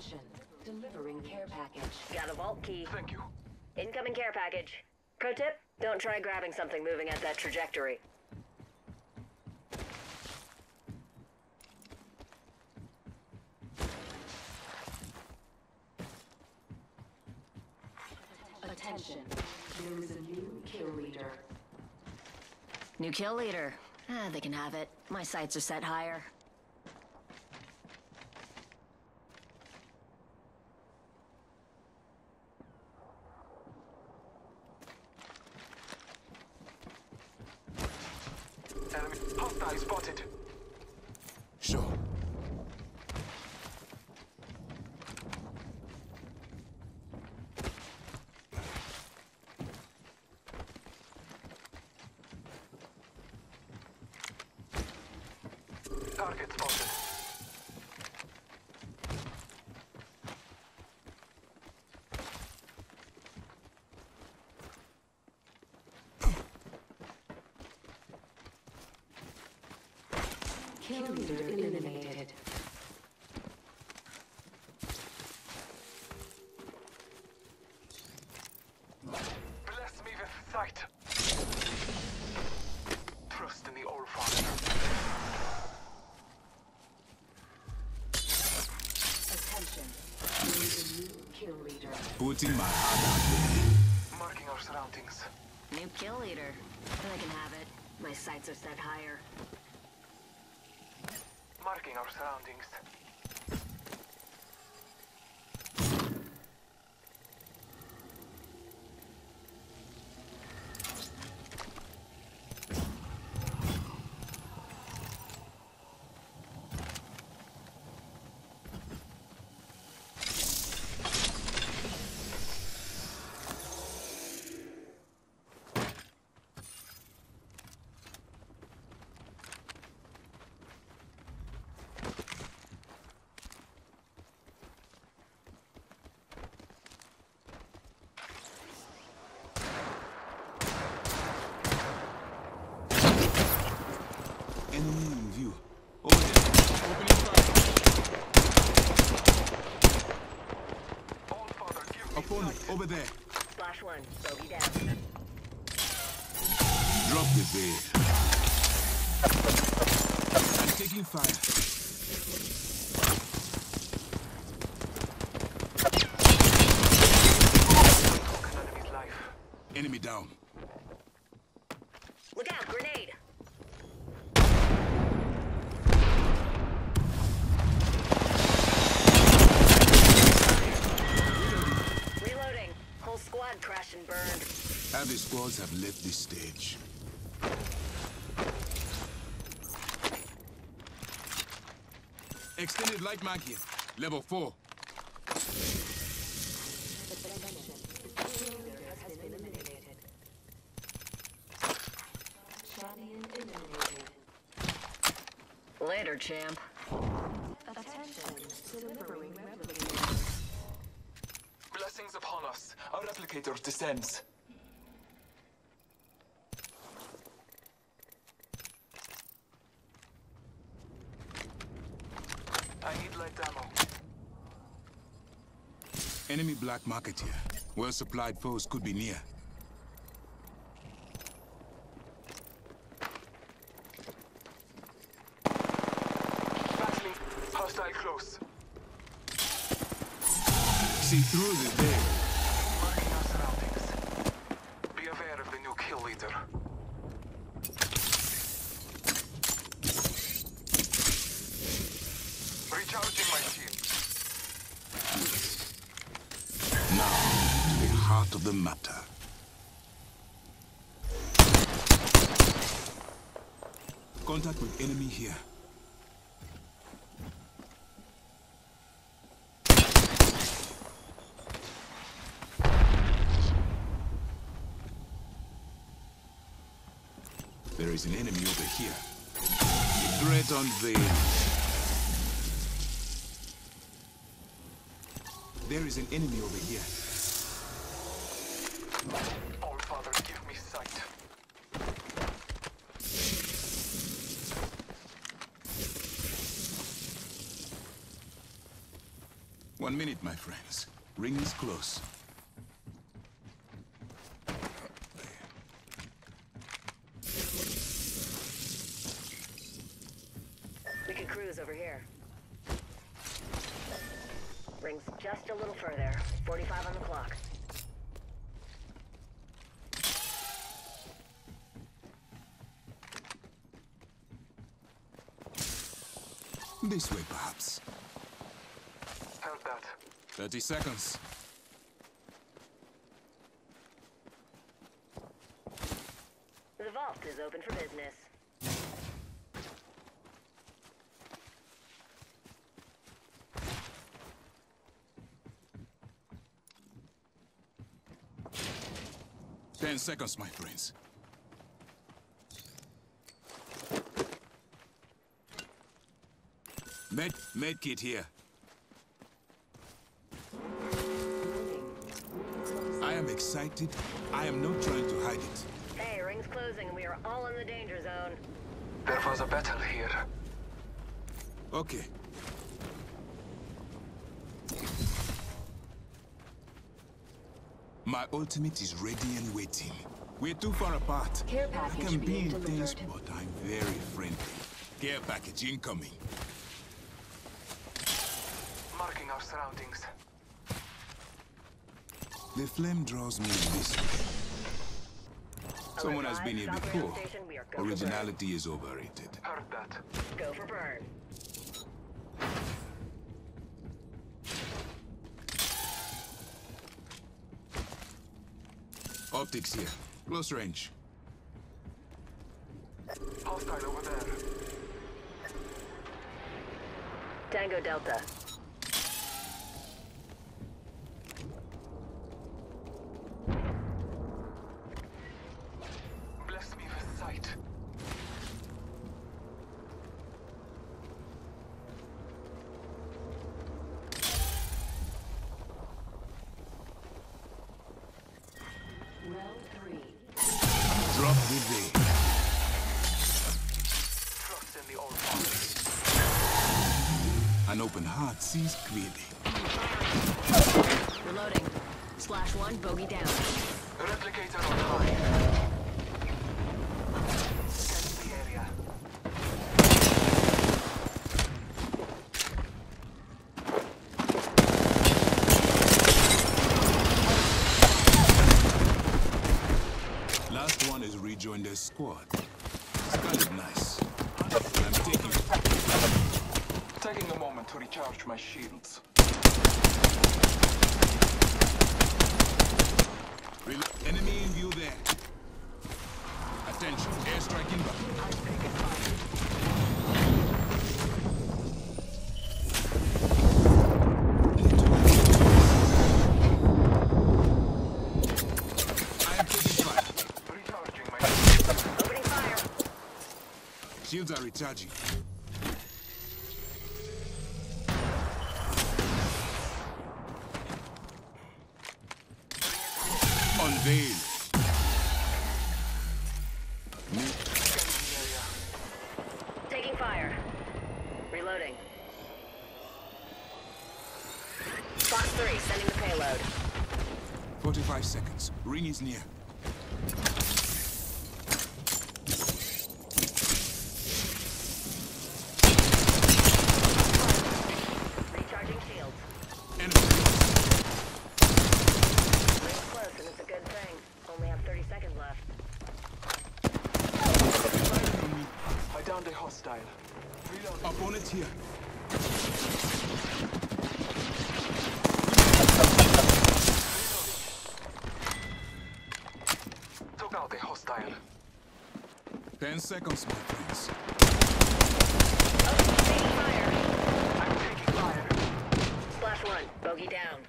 Attention. Delivering care package. Got a vault key. Thank you. Incoming care package. Pro tip, don't try grabbing something moving at that trajectory. Attention. There is a new kill leader. New kill leader. Ah, they can have it. My sights are set higher. Enemy hostile spotted. Sure. Target spotted. Kill leader eliminated. Bless me with sight. Trust in the All Father. Attention. There is a new kill leader. Putting my heart out Marking our surroundings. New kill leader. They can have it. My sights are set higher. Marking our surroundings. there. Enemy in view. Over there. Opening fire. All Father, give me Opponent, sight. over there. Splash one. Bogey down. Drop the bait. I'm taking fire. Took an enemy's life. Enemy down. Look out, grenade! Reloading. Whole squad crashed and burned. Heavy have left this stage. Extended light mag here. Level 4. Attention. The kill leader has been eliminated. Champion eliminated. Later, champ. Attention. Blessings upon us. Our replicator descends. I need light ammo. Enemy black market here. Well supplied foes could be near. Battling. Hostile close. See through the veil. Marking our surroundings. Be aware of the new kill leader. Recharging my shield. Now, to the heart of the matter. Contact with enemy here. There is an enemy over here. Threat unveiled. There is an enemy over here. All Father, give me sight. One minute, my friends. Ring is close. We could cruise over here. Rings just a little further. 45 on the clock. This way, perhaps. Held that. 30 seconds. The vault is open for business. Ten seconds, my friends. Med, med kit here. I am excited. I am not trying to hide it. Hey, ring's closing and we are all in the danger zone. There was a battle here. Okay. My ultimate is ready and waiting. We're too far apart. Care I can be intense, delivered. but I'm very friendly. Care package incoming. Marking our surroundings. The flame draws me this way. Someone has been here before. South Rail Station, we are go for burn. Originality is overrated. Heard that. Go for burn. Optics here. Close range. Hostile over there. Tango Delta. Bless me with sight. Round three. Drop with the Trust in the old fathers. An open heart sees clearly. Reloading. Splash one, bogey down. Replicator on high. Squad. It's kind of nice. I'm taking Taking a moment to recharge my shields. Rel- Enemy in view there. Attention, airstrike inbound. Shields are recharging. Unveil. Me- Scanning the area. Taking fire. Reloading. Fox 3, sending the payload. 45 seconds. Ring is near. Recharging shields. Enemy. Ring's close and it's a good thing. Only have 30 seconds left. I downed a hostile. Reloading. Opponent here. Took out a hostile. 10 seconds, my friends. Fire. I'm taking fire. Splash 1, bogey down.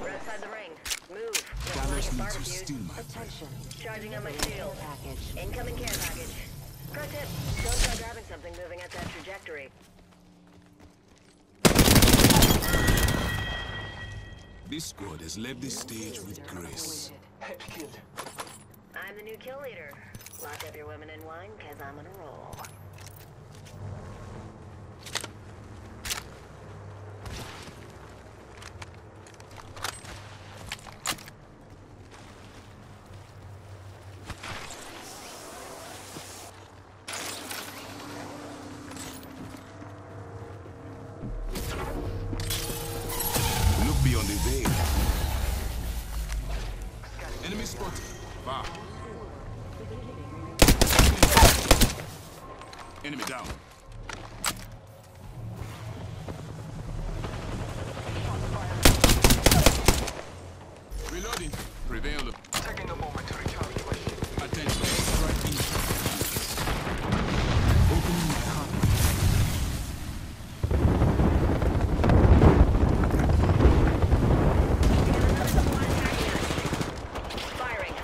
We're outside the ring. Move. Don't Dallas like it needs you barbecued. still, my friend. Attention. Charging on my shield. package. Incoming care package. Pro tip, don't try grabbing something moving at that trajectory. This squad has left the stage with grace. I'm the new kill leader. Lock up your women in wine, cause I'm on a roll. Enemy down. Reloading. Prevail. Taking a moment to recharge my shield. Attention. Striking. Opening my heart. Firing.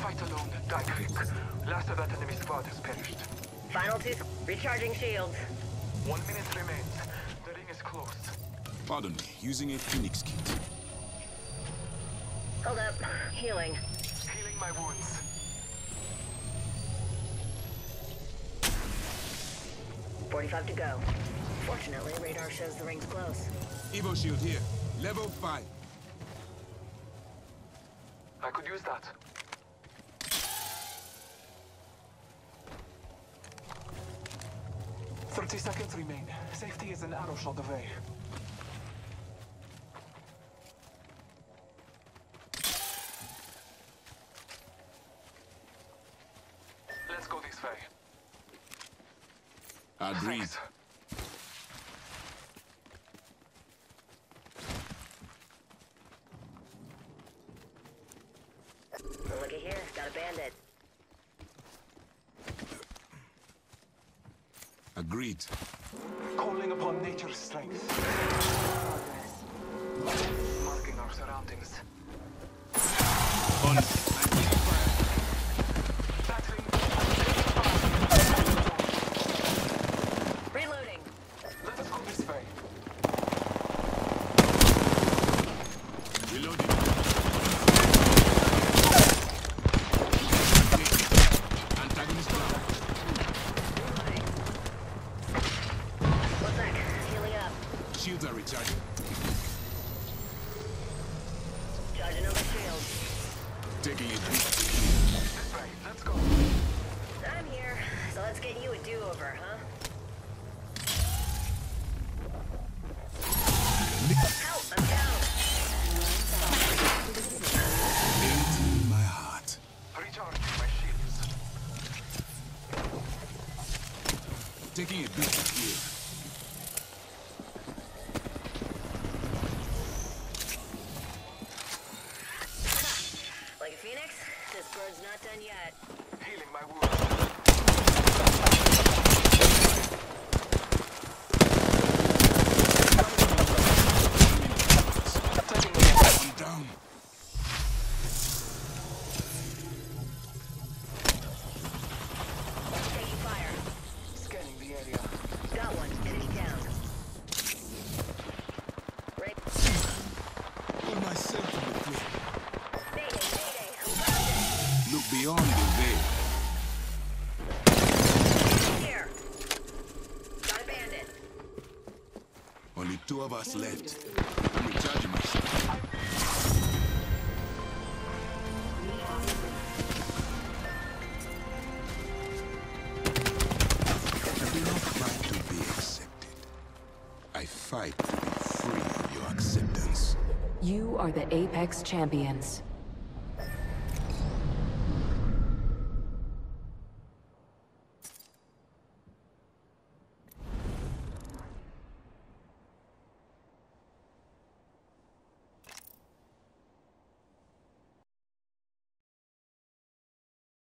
Fight alone, die quick. Last of that enemy squad has perished. Final two. Recharging shields. One minute remains. The ring is closed. Pardon me. Using a Phoenix kit. Hold up. Healing. Healing my wounds. Forty-five to go. Fortunately, radar shows the ring's close. Evo shield here. Level 5. I could use that. Thirty seconds remain. Safety is an arrow shot away. Let's go this way. Agreed. Thanks. Looky here. Got a bandit. Agreed. Calling upon nature's strength. Marking our surroundings. On. Battling. Reloading. Let us go this way. Reloading. Antagonist down. Reloading. One sec. Healing up. Shields are recharging. Charging over shield. Taking it. This. Let's go. I'm here. So let's get you a do-over, huh? Help! I'm down. Empty us left. I'm recharging my shield. I do not fight to be accepted. I fight to be free of your acceptance. You are the Apex Champions.